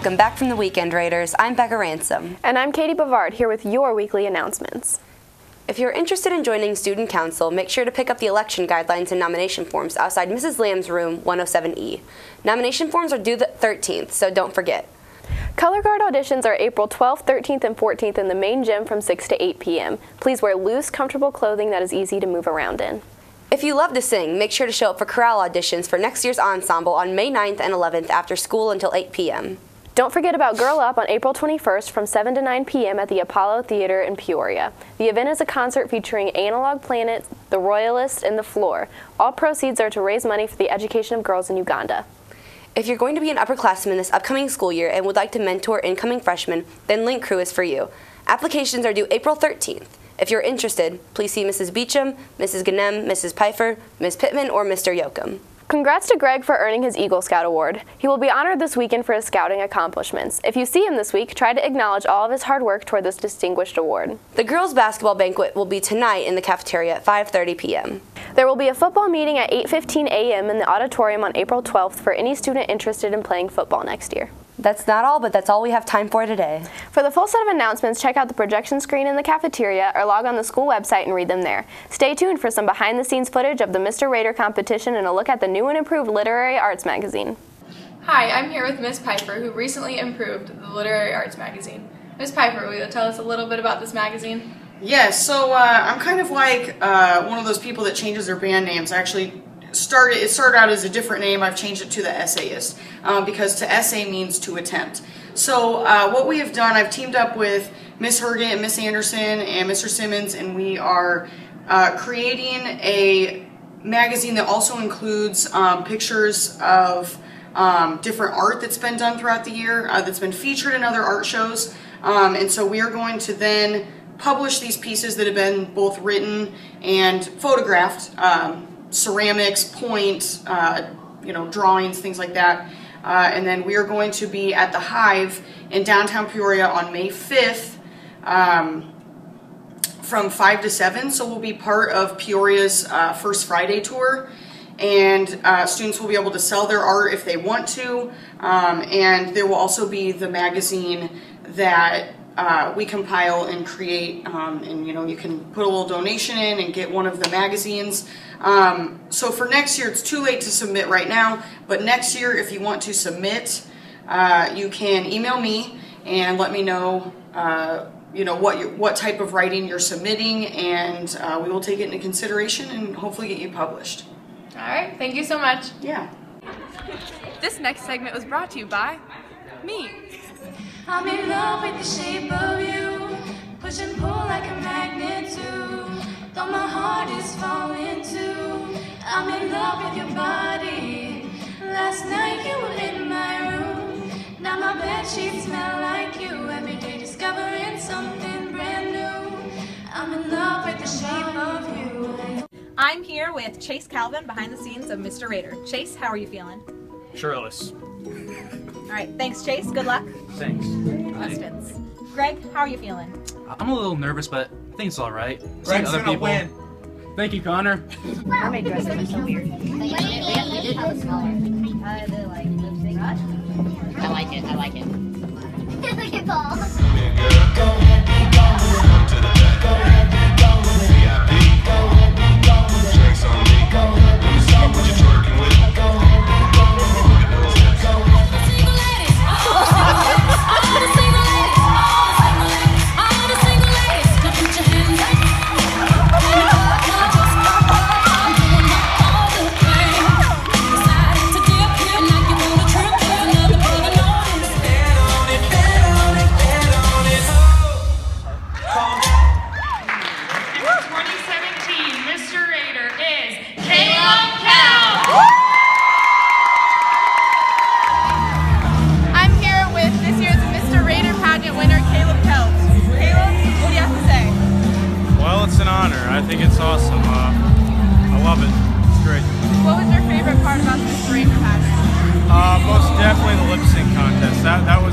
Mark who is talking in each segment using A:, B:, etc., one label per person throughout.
A: Welcome back from the weekend, Raiders. I'm Becca Ransom.
B: And I'm Katie Bavard here with your weekly announcements.
A: If you're interested in joining Student Council, make sure to pick up the election guidelines and nomination forms outside Mrs. Lamb's room 107E. Nomination forms are due the 13th, so don't forget.
B: Color Guard auditions are April 12th, 13th, and 14th in the main gym from 6 to 8 p.m. Please wear loose, comfortable clothing that is easy to move around in.
A: If you love to sing, make sure to show up for chorale auditions for next year's ensemble on May 9th and 11th after school until 8 p.m.
B: Don't forget about Girl Up on April 21st from 7 to 9 p.m. at the Apollo Theater in Peoria. The event is a concert featuring Analog Planet, The Royalist, and The Floor. All proceeds are to raise money for the education of girls in Uganda.
A: If you're going to be an upperclassman this upcoming school year and would like to mentor incoming freshmen, then Link Crew is for you. Applications are due April 13th. If you're interested, please see Mrs. Beecham, Mrs. Ganem, Mrs. Pfeiffer, Ms. Pittman, or Mr. Yoakum.
B: Congrats to Greg for earning his Eagle Scout Award. He will be honored this weekend for his scouting accomplishments. If you see him this week, try to acknowledge all of his hard work toward this distinguished award.
A: The girls' basketball banquet will be tonight in the cafeteria at 5:30 p.m.
B: There will be a football meeting at 8:15 a.m. in the auditorium on April 12th for any student interested in playing football next year.
A: That's not all, but that's all we have time for today.
B: For the full set of announcements, check out the projection screen in the cafeteria or log on the school website and read them there. Stay tuned for some behind the scenes footage of the Mr. Raider competition and a look at the new and improved Literary Arts magazine.
C: Hi, I'm here with Miss Piper, who recently improved the Literary Arts magazine. Miss Piper, will you tell us a little bit about this magazine?
D: Yes, so uh, I'm kind of like uh, one of those people that changes their band names. I actually started, it started out as a different name. I've changed it to the essayist uh, because to essay means to attempt. So uh, what we have done, I've teamed up with Miss Herget and Miss Anderson and Mr. Simmons, and we are uh, creating a magazine that also includes um, pictures of um, different art that's been done throughout the year, uh, that's been featured in other art shows. Um, and so we are going to then publish these pieces that have been both written and photographed, um, ceramics, point, uh, you know, drawings, things like that. Uh, and then we are going to be at the Hive in downtown Peoria on May 5th um, from 5 to 7. So we'll be part of Peoria's uh, First Friday tour. And uh, students will be able to sell their art if they want to. Um, and there will also be the magazine that uh, we compile and create, um, and you know, you can put a little donation in and get one of the magazines. Um, so for next year, it's too late to submit right now, but next year, if you want to submit, uh, you can email me and let me know, uh, you know, what you, what type of writing you're submitting, and uh, we will take it into consideration and hopefully get you published.
C: All right, thank you so much.
D: Yeah.
E: This next segment was brought to you by me.
F: I'm in love with the shape of you. Push and pull like a magnet too. Though my heart is falling too. I'm in love with your body. Last night you were in my room. Now my bed sheets smell like you. Every day discovering something brand new. I'm in love with the shape of you.
E: I'm here with Chase Calvin behind the scenes of Mr. Raider. Chase, how are you feeling?
G: Shirtless.
E: All right, thanks, Chase. Good luck.
G: Thanks.
E: Questions. Greg, how are you feeling?
G: I'm a little nervous, but I think it's all right.
H: Greg's
G: other
H: gonna
G: people.
H: win.
G: Thank you, Connor.
I: Mermaid dresses are so weird. We did have a smaller. Uh, the like lipstick. I like it. I like it. Look at Paul.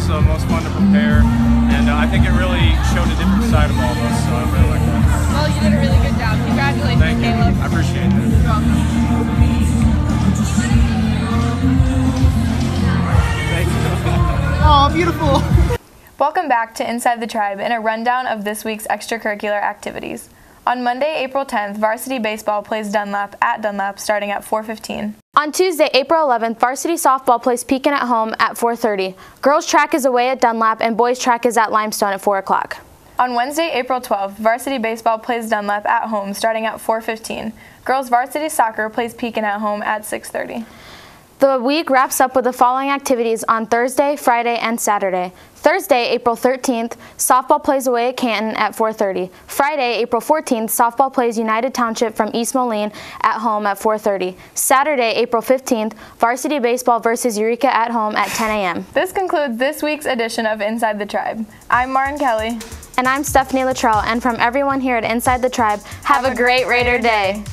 J: That that the most fun to prepare, and uh, I think it really showed a different side of all of us. So I really like that.
E: Well, you did a really good job. Congratulations,
J: Thank you.
E: Caleb.
J: I appreciate that.
E: You're welcome.
J: Thank you.
K: Oh,
L: Oh, beautiful.
C: Welcome back to Inside the Tribe and a rundown of this week's extracurricular activities. On Monday, April 10th, varsity baseball plays Dunlap at Dunlap starting at 4:15.
M: On Tuesday, April 11th, varsity softball plays Pekin at home at 4:30. Girls track is away at Dunlap and boys track is at Limestone at 4 o'clock.
C: On Wednesday, April 12th, varsity baseball plays Dunlap at home starting at 4:15. Girls varsity soccer plays Pekin at home at 6:30.
M: The week wraps up with the following activities on Thursday, Friday, and Saturday. Thursday, April 13th, softball plays away at Canton at 4:30. Friday, April 14th, softball plays United Township from East Moline at home at 4:30. Saturday, April 15th, varsity baseball versus Eureka at home at 10 a.m.
C: This concludes this week's edition of Inside the Tribe. I'm Martin Kelly.
M: And I'm Stephanie Luttrell, and from everyone here at Inside the Tribe, have, a great Raider Day.